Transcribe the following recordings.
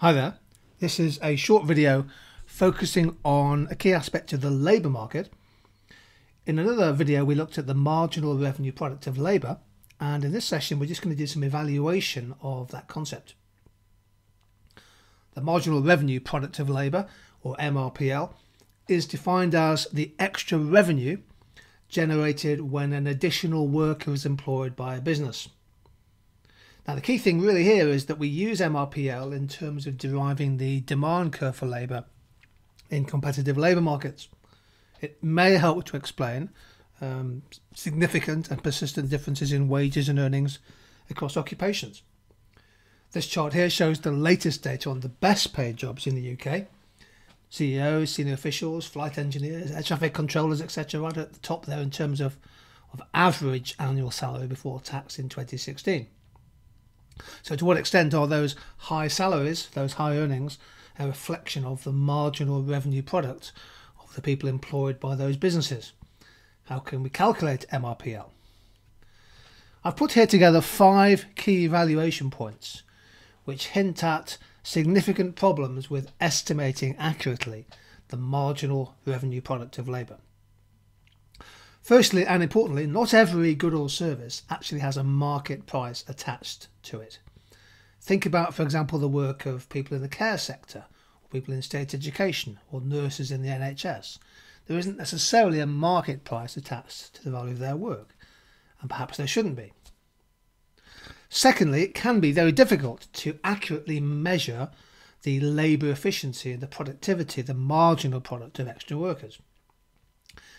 Hi there. This is a short video focusing on a key aspect of the labour market. In another video, we looked at the marginal revenue product of labour, and in this session, we're just going to do some evaluation of that concept. The marginal revenue product of labour, or MRPL, is defined as the extra revenue generated when an additional worker is employed by a business. Now, the key thing really here is that we use MRPL in terms of deriving the demand curve for labour in competitive labour markets. It may help to explain um, significant and persistent differences in wages and earnings across occupations. This chart here shows the latest data on the best paid jobs in the UK. CEOs, senior officials, flight engineers, air traffic controllers, etc., right at the top there in terms of, of average annual salary before tax in 2016. So, to what extent are those high salaries, those high earnings, a reflection of the marginal revenue product of the people employed by those businesses? How can we calculate MRPL? I've put here together five key evaluation points which hint at significant problems with estimating accurately the marginal revenue product of labour. Firstly, and importantly, not every good or service actually has a market price attached to it. Think about, for example, the work of people in the care sector, or people in state education, or nurses in the NHS. There isn't necessarily a market price attached to the value of their work, and perhaps there shouldn't be. Secondly, it can be very difficult to accurately measure the labour efficiency and the productivity, the marginal product of extra workers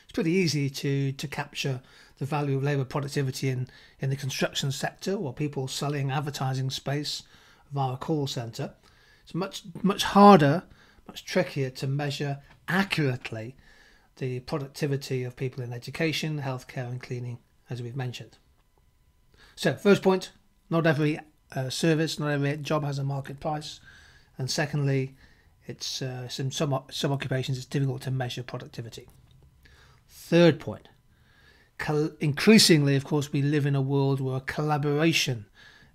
it's pretty easy to to capture the value of labour productivity in, in the construction sector or people selling advertising space via a call centre. It's much much harder, much trickier to measure accurately the productivity of people in education, healthcare, and cleaning, as we've mentioned. So, first point: not every uh, service, not every job has a market price, and secondly, it's uh, some some some occupations it's difficult to measure productivity. Third point increasingly, of course, we live in a world where collaboration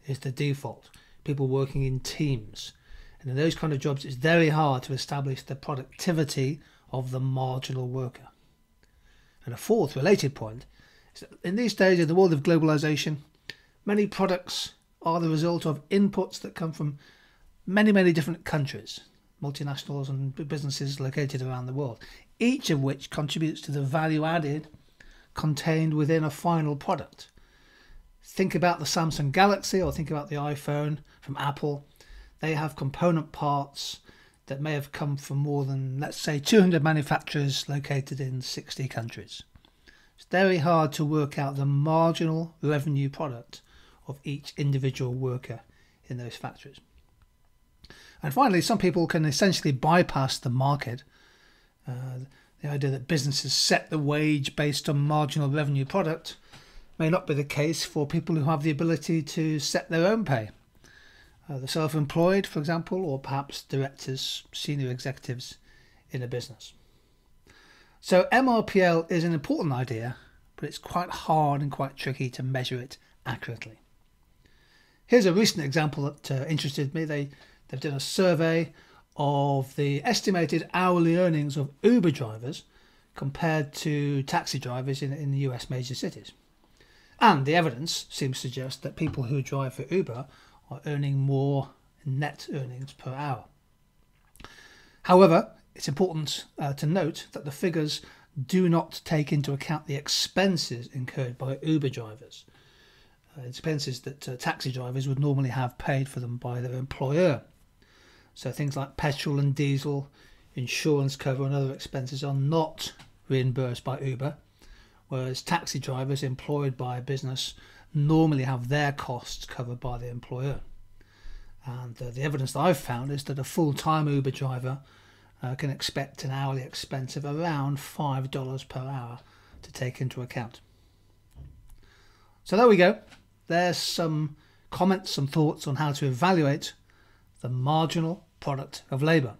is the default, people working in teams. And in those kind of jobs, it's very hard to establish the productivity of the marginal worker. And a fourth related point is that in these days, in the world of globalization, many products are the result of inputs that come from many, many different countries, multinationals and businesses located around the world each of which contributes to the value added contained within a final product. Think about the Samsung Galaxy or think about the iPhone from Apple. They have component parts that may have come from more than, let's say, 200 manufacturers located in 60 countries. It's very hard to work out the marginal revenue product of each individual worker in those factories. And finally, some people can essentially bypass the market uh, the idea that businesses set the wage based on marginal revenue product may not be the case for people who have the ability to set their own pay. Uh, the self employed, for example, or perhaps directors, senior executives in a business. So, MRPL is an important idea, but it's quite hard and quite tricky to measure it accurately. Here's a recent example that uh, interested me. They, they've done a survey of the estimated hourly earnings of Uber drivers compared to taxi drivers in, in the US major cities. And the evidence seems to suggest that people who drive for Uber are earning more net earnings per hour. However, it's important uh, to note that the figures do not take into account the expenses incurred by Uber drivers. Uh, expenses that uh, taxi drivers would normally have paid for them by their employer. So things like petrol and diesel, insurance cover, and other expenses are not reimbursed by Uber, whereas taxi drivers employed by a business normally have their costs covered by the employer. And uh, the evidence that I've found is that a full time Uber driver uh, can expect an hourly expense of around $5 per hour to take into account. So there we go. There's some comments, some thoughts on how to evaluate the marginal product of labour.